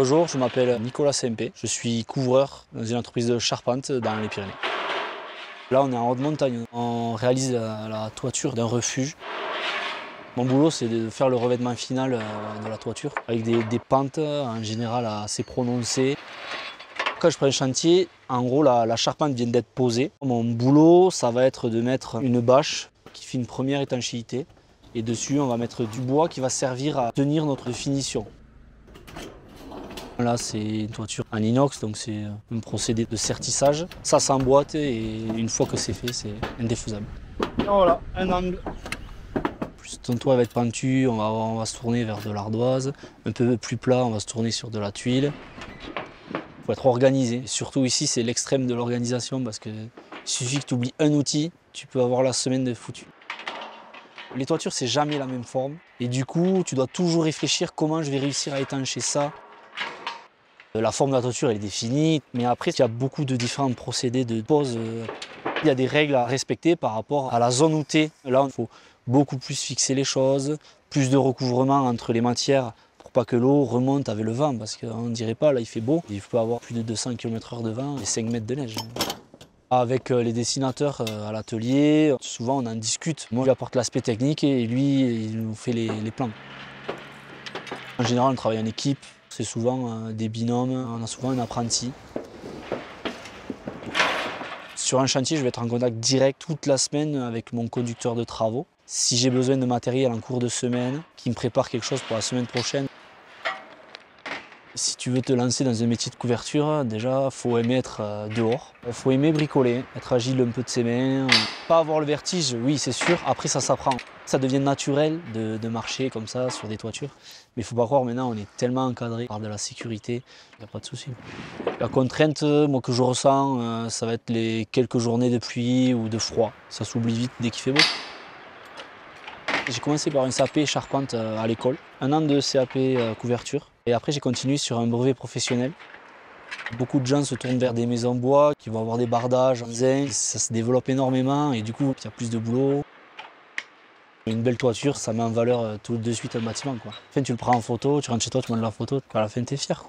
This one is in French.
Bonjour, je m'appelle Nicolas SMP. Je suis couvreur dans une entreprise de charpente dans les Pyrénées. Là, on est en haute montagne. On réalise la, toiture d'un refuge. Mon boulot, c'est de faire le revêtement final euh, de la toiture avec des, pentes en général assez prononcées. Quand je prends un chantier, en gros, la charpente vient d'être posée. Mon boulot, ça va être de mettre une bâche qui fait une première étanchéité. Et dessus, on va mettre du bois qui va servir à tenir notre finition. Là, c'est une toiture en inox, donc c'est un procédé de sertissage. Ça s'emboîte et une fois que c'est fait, c'est indéfaisable. Voilà, un angle. Plus ton toit va être pentu, on va, on va se tourner vers de l'ardoise. Un peu plus plat, on va se tourner sur de la tuile. Il faut être organisé. surtout ici, c'est l'extrême de l'organisation parce qu'il suffit que tu oublies un outil, tu peux avoir la semaine de foutu. Les toitures, c'est jamais la même forme. Et du coup, tu dois toujours réfléchir comment je vais réussir à étancher ça, euh, la forme de la toiture est définie, mais après il y a beaucoup de différents procédés de pose. Euh, il y a des règles à respecter par rapport à la zone où tu. Là, il faut beaucoup plus fixer les choses, plus de recouvrement entre les matières pour pas que l'eau remonte avec le vent, parce qu'on ne dirait pas, là il fait beau, il faut avoir plus de 200 km/h de vent et 5 mètres de neige. Avec euh, les dessinateurs à l'atelier, souvent on en discute. Moi je lui apporte l'aspect technique et lui il nous fait les plans. En général on travaille en équipe, c'est souvent euh, des binômes, on a souvent un apprenti. Sur un chantier, je vais être en contact direct toute la semaine avec mon conducteur de travaux. Si j'ai besoin de matériel en cours de semaine, qui me prépare quelque chose pour la semaine prochaine, si tu veux te lancer dans un métier de couverture, déjà, faut aimer être euh, dehors. Faut aimer bricoler, être agile un peu de ses mains. Pas avoir le vertige, oui, c'est sûr. Après, ça s'apprend. Ça devient naturel de, marcher comme ça sur des toitures. Mais il faut pas croire, maintenant, on est tellement encadré par de la sécurité, il n'y a pas de souci. La contrainte, moi, que je ressens, euh, ça va être les quelques journées de pluie ou de froid. Ça s'oublie vite dès qu'il fait beau. J'ai commencé par un CAP charpente euh, à l'école, un an de CAP couverture. Et après, j'ai continué sur un brevet professionnel. Beaucoup de gens se tournent vers des maisons bois qui vont avoir des bardages en zinc. Ça se développe énormément et du coup, il y a plus de boulot. Une belle toiture, ça met en valeur euh, tout de suite un bâtiment. Quoi. Tu le prends en photo, tu rentres chez toi, tu montes la photo, à la fin, tu fier.